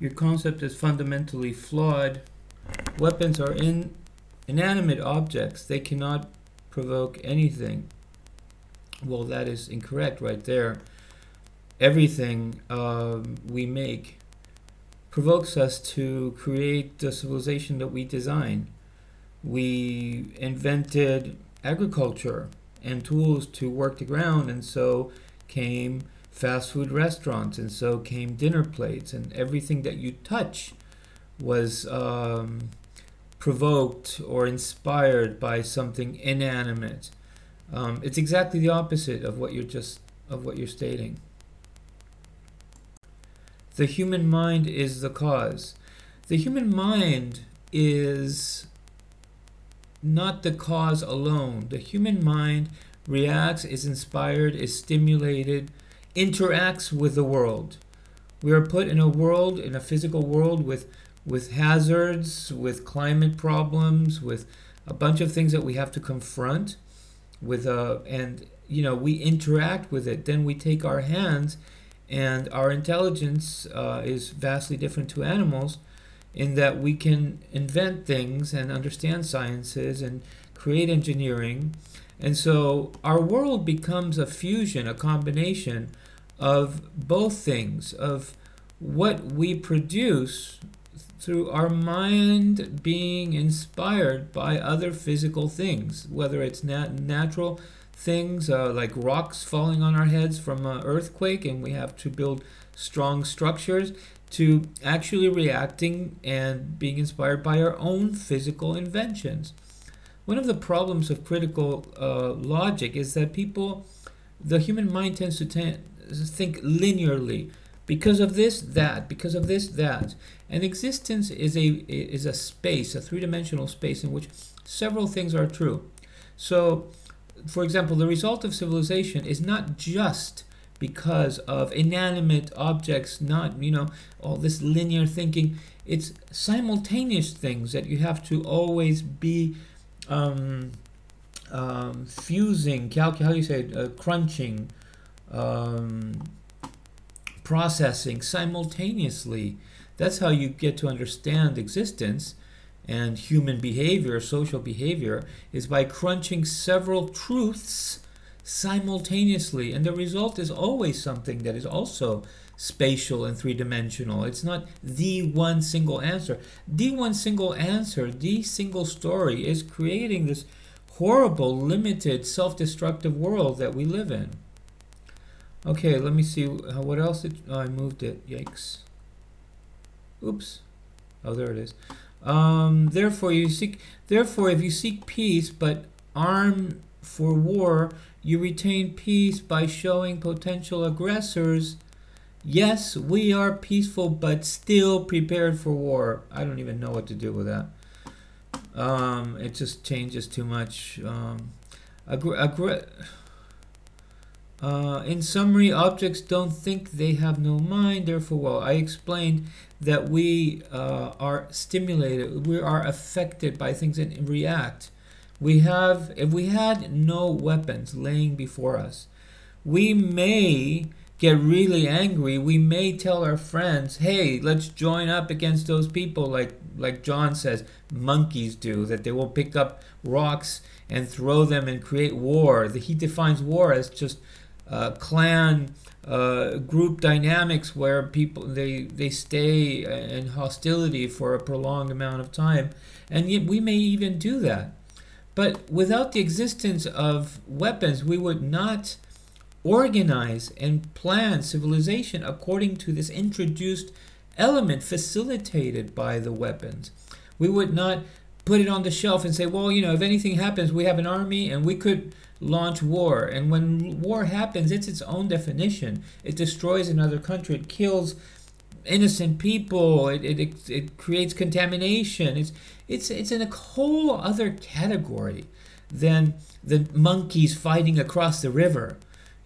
Your concept is fundamentally flawed. Weapons are in, inanimate objects. They cannot provoke anything. Well, that is incorrect right there. Everything um, we make provokes us to create the civilization that we design. We invented agriculture and tools to work the ground, and so came fast food restaurants, and so came dinner plates, and everything that you touch was um, provoked or inspired by something inanimate. Um, it's exactly the opposite of what you're just of what you're stating. The human mind is the cause. The human mind is not the cause alone. The human mind reacts, is inspired, is stimulated, interacts with the world. We are put in a world, in a physical world, with with hazards, with climate problems, with a bunch of things that we have to confront, with a and you know we interact with it. Then we take our hands, and our intelligence uh, is vastly different to animals, in that we can invent things and understand sciences and create engineering, and so our world becomes a fusion, a combination of both things of what we produce through our mind being inspired by other physical things, whether it's nat- natural things uh, like rocks falling on our heads from an earthquake and we have to build strong structures, to actually reacting and being inspired by our own physical inventions. One of the problems of critical uh, logic is that people, the human mind tends to think linearly. Because of this that because of this that. And existence is a is a space a three-dimensional space in which several things are true. So for example the result of civilization is not just because of inanimate objects not you know all this linear thinking. It's simultaneous things that you have to always be um, um, fusing how, how do you say it? Uh, crunching um, processing simultaneously. That's how you get to understand existence and human behavior, social behavior, is by crunching several truths simultaneously. And the result is always something that is also spatial and three dimensional. It's not the one single answer. The one single answer, the single story, is creating this horrible, limited, self destructive world that we live in. Okay, let me see. What else? Did, oh, I moved it. Yikes. Oops. Oh, there it is. Um, therefore, you seek. Therefore, if you seek peace but arm for war, you retain peace by showing potential aggressors. Yes, we are peaceful, but still prepared for war. I don't even know what to do with that. Um, it just changes too much. Um, uh, in summary, objects don't think they have no mind, therefore, well, I explained that we uh, are stimulated, we are affected by things and react. We have, if we had no weapons laying before us, we may get really angry. We may tell our friends, hey, let's join up against those people, like, like John says, monkeys do, that they will pick up rocks and throw them and create war. The, he defines war as just uh, clan uh, group dynamics where people they they stay in hostility for a prolonged amount of time, and yet we may even do that. But without the existence of weapons, we would not organize and plan civilization according to this introduced element facilitated by the weapons. We would not put it on the shelf and say, well, you know, if anything happens, we have an army and we could launch war. And when war happens, it's its own definition. It destroys another country. It kills innocent people. It, it, it, creates contamination. It's, it's, it's in a whole other category than the monkeys fighting across the river.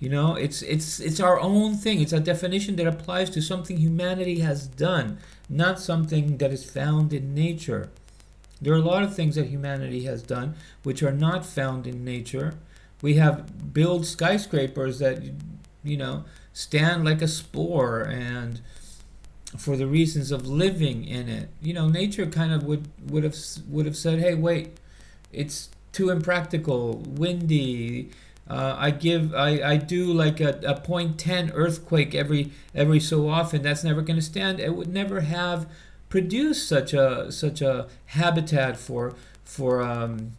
You know, it's, it's, it's our own thing. It's a definition that applies to something humanity has done, not something that is found in nature. There are a lot of things that humanity has done which are not found in nature we have built skyscrapers that you know stand like a spore and for the reasons of living in it. You know, nature kind of would would have would have said, "Hey, wait, it's too impractical, windy." Uh, I give I, I do like a, a 0.10 earthquake every every so often. That's never going to stand. It would never have produced such a such a habitat for for um,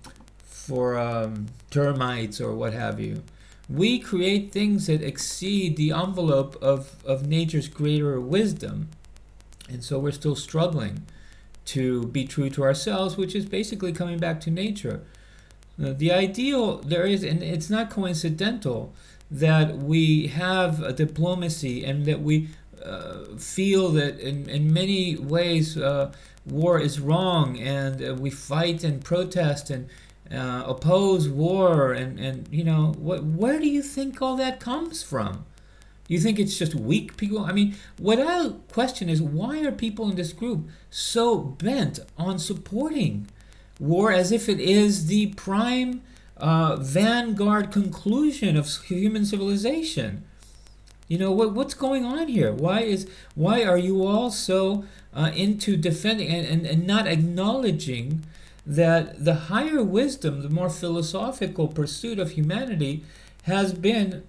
for um, termites or what have you. We create things that exceed the envelope of, of nature's greater wisdom. And so we're still struggling to be true to ourselves, which is basically coming back to nature. The ideal there is, and it's not coincidental, that we have a diplomacy and that we uh, feel that in, in many ways uh, war is wrong and uh, we fight and protest and uh, oppose war and, and you know what where do you think all that comes from? You think it's just weak people? I mean what i question is why are people in this group so bent on supporting war as if it is the prime uh, vanguard conclusion of human civilization. You know what what's going on here? Why is why are you all so uh, into defending and, and, and not acknowledging that the higher wisdom, the more philosophical pursuit of humanity, has been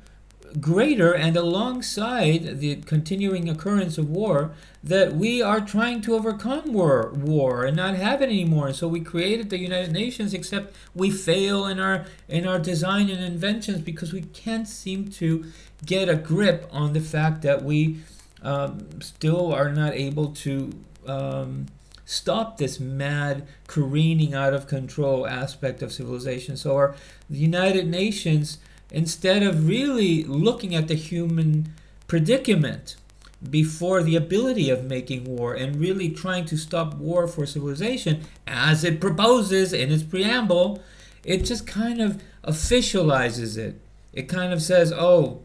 greater and alongside the continuing occurrence of war that we are trying to overcome war war and not have it anymore so we created the united nations except we fail in our in our design and inventions because we can't seem to get a grip on the fact that we um, still are not able to um, stop this mad careening out of control aspect of civilization. So our the United Nations, instead of really looking at the human predicament before the ability of making war and really trying to stop war for civilization as it proposes in its preamble, it just kind of officializes it. It kind of says, oh,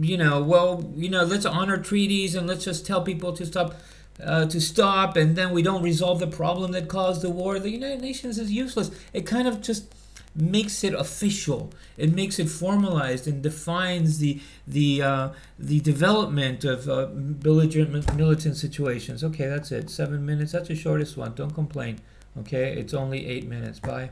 you know, well, you know, let's honor treaties and let's just tell people to stop uh, to stop, and then we don't resolve the problem that caused the war. The United Nations is useless. It kind of just makes it official. It makes it formalized and defines the the uh, the development of uh, militant situations. Okay, that's it. Seven minutes. That's the shortest one. Don't complain. Okay, it's only eight minutes. Bye.